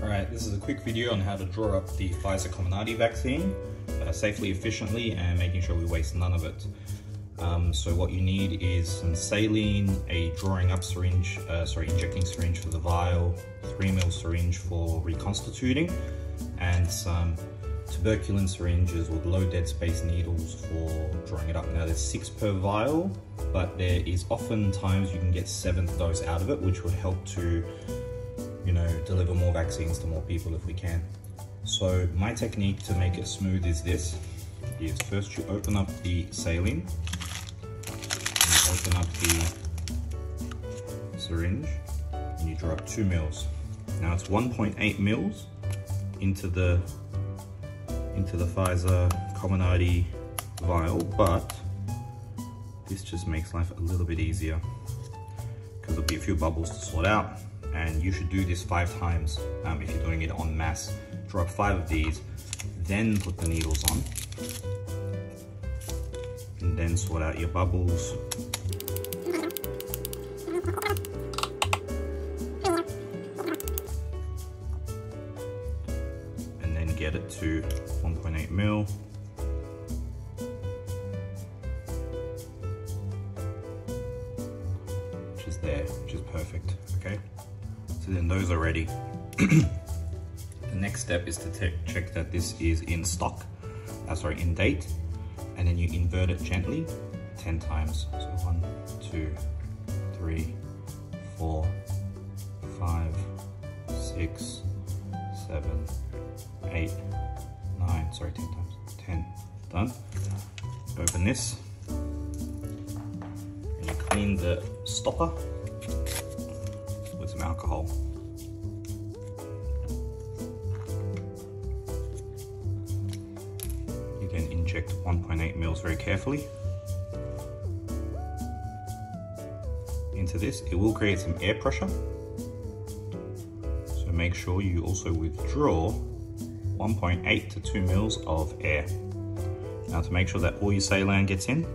Alright, this is a quick video on how to draw up the Pfizer Comirnaty vaccine uh, safely, efficiently, and making sure we waste none of it. Um, so what you need is some saline, a drawing up syringe, uh, sorry, injecting syringe for the vial, 3 ml syringe for reconstituting, and some tuberculin syringes with low dead space needles for drawing it up. Now there's six per vial, but there is often times you can get seventh dose out of it, which would help to you know, deliver more vaccines to more people if we can. So my technique to make it smooth is this, is first you open up the saline, open up the syringe, and you drop two mils. Now it's 1.8 mils into the into the Pfizer Comirnaty vial, but this just makes life a little bit easier because there'll be a few bubbles to sort out and you should do this five times um, if you're doing it on mass. Drop five of these, then put the needles on, and then sort out your bubbles. And then get it to 1.8 mil. Which is there, which is perfect, okay? So then those are ready. the next step is to check that this is in stock, uh, sorry, in date, and then you invert it gently 10 times. So one, two, three, four, five, six, seven, eight, nine, sorry, 10 times, 10, done. Open this, and you clean the stopper some alcohol. You then inject 1.8 mils very carefully into this. It will create some air pressure. So make sure you also withdraw 1.8 to 2 mils of air. Now to make sure that all your saline gets in,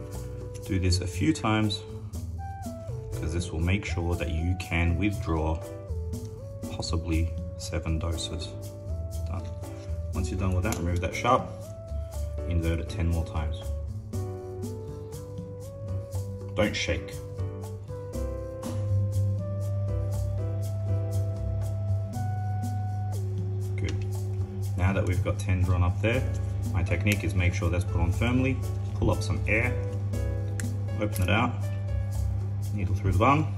do this a few times this will make sure that you can withdraw possibly seven doses. Done. Once you're done with that, remove that sharp, invert it 10 more times. Don't shake. Good. Now that we've got 10 drawn up there, my technique is make sure that's put on firmly, pull up some air, open it out, needle through the bung,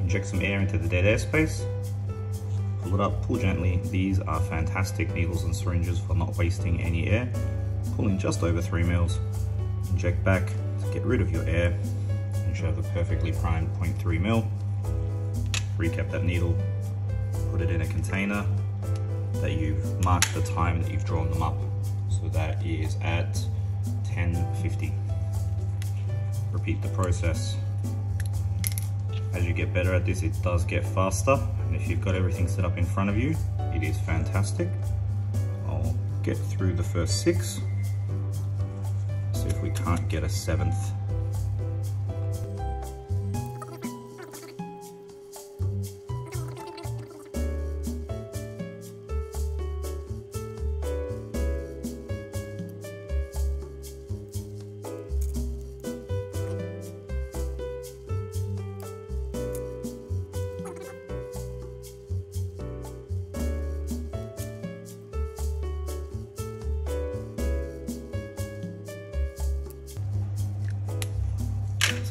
inject some air into the dead air space, pull it up, pull gently. These are fantastic needles and syringes for not wasting any air. Pulling just over three mils, inject back to get rid of your air. You should have a perfectly primed 0.3 mil. Recap that needle, put it in a container that you've marked the time that you've drawn them up. So that is at 10.50. Repeat the process as you get better at this, it does get faster. And if you've got everything set up in front of you, it is fantastic. I'll get through the first six. See if we can't get a seventh.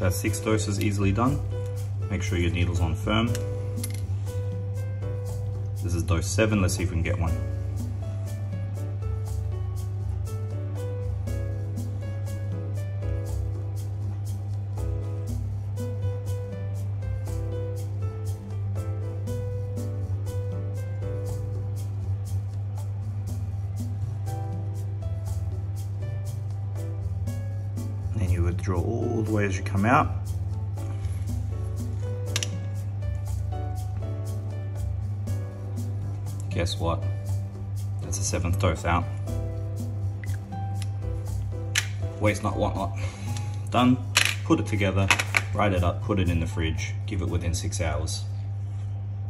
That's six doses easily done. Make sure your needle's on firm. This is dose seven, let's see if we can get one. Withdraw all the way as you come out. Guess what? That's the seventh dose out. Waste not, want not. Done. Put it together, write it up, put it in the fridge, give it within six hours.